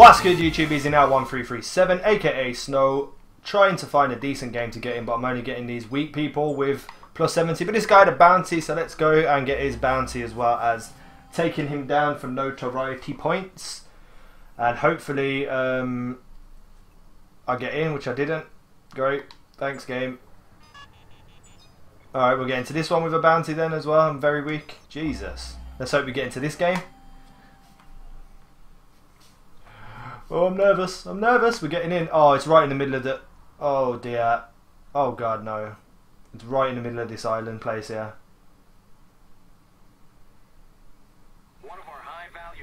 What's good YouTube, Easy Now 1337 aka Snow. Trying to find a decent game to get in but I'm only getting these weak people with plus 70 but this guy had a bounty so let's go and get his bounty as well as taking him down for notoriety points. And hopefully um, I get in which I didn't. Great. Thanks game. Alright we'll get into this one with a bounty then as well. I'm very weak. Jesus. Let's hope we get into this game Oh, I'm nervous. I'm nervous. We're getting in. Oh, it's right in the middle of the... Oh, dear. Oh, God, no. It's right in the middle of this island place here.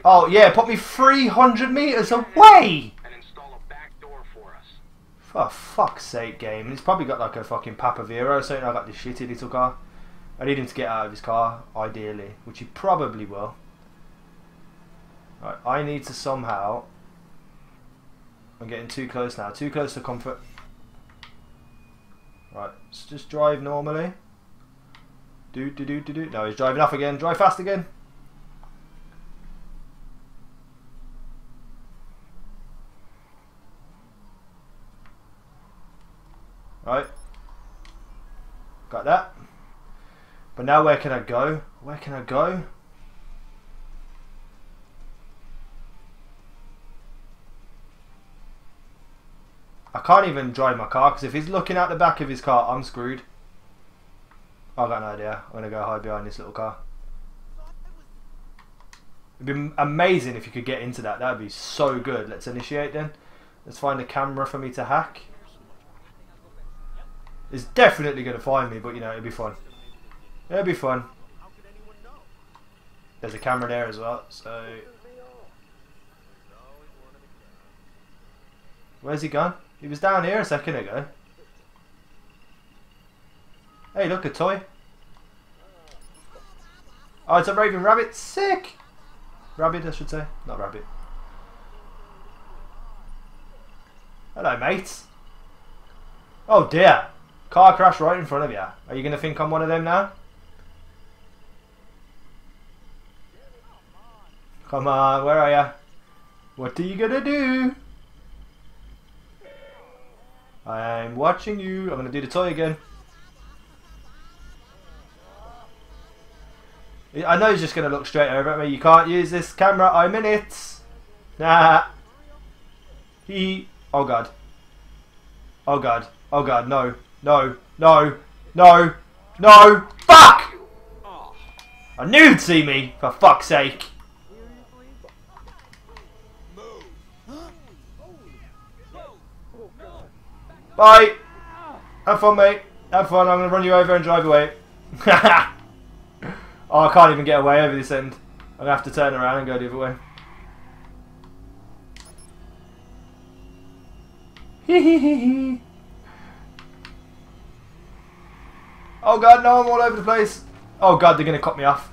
Oh, yeah, put me 300 metres away! For fuck's sake, game. He's probably got like a fucking Papavero or something. I got this shitty little car. I need him to get out of his car, ideally. Which he probably will. Right, I need to somehow I'm getting too close now. Too close to comfort. Right, let's just drive normally. Do do do do do. No, he's driving off again. Drive fast again. Right. Got that. But now where can I go? Where can I go? I can't even drive my car because if he's looking at the back of his car, I'm screwed. I've got no idea. I'm going to go hide behind this little car. It'd be amazing if you could get into that. That would be so good. Let's initiate then. Let's find a camera for me to hack. It's definitely going to find me, but you know, it'd be fun. It'd be fun. There's a camera there as well, so... Where's he gone? He was down here a second ago. Hey, look, a toy. Oh, it's a Raving Rabbid. Sick! Rabbid, I should say. Not rabbit. Hello, mates. Oh, dear. Car crash right in front of you. Are you going to think I'm one of them now? Come on, where are you? What are you going to do? I'm watching you. I'm going to do the toy again. I know he's just going to look straight over at me. You can't use this camera. I'm in it. Nah. He. Oh god. Oh god. Oh god. No. No. No. No. No. Fuck! I knew he'd see me. For fuck's sake. Bye. Have fun, mate. Have fun. I'm going to run you over and drive away. oh, I can't even get away over this end. I'm going to have to turn around and go the other way. oh god, no, I'm all over the place. Oh god, they're going to cut me off.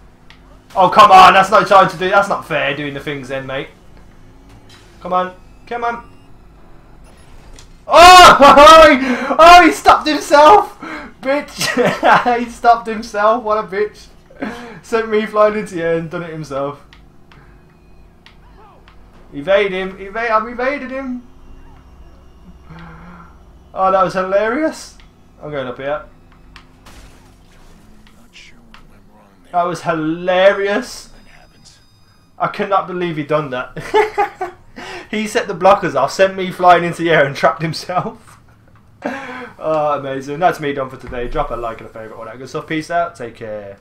Oh, come on, that's no time to do. That's not fair doing the things then, mate. Come on, come on. Oh! Oh, he stopped himself! Bitch! he stopped himself, what a bitch. Sent me flying into the air and done it himself. Evade him, evade, I've evaded him. Oh, that was hilarious. I'm going up here. That was hilarious. I cannot believe he done that. He set the blockers off, sent me flying into the air and trapped himself. oh, amazing. That's me done for today. Drop a like and a favourite, all that good stuff. Peace out. Take care.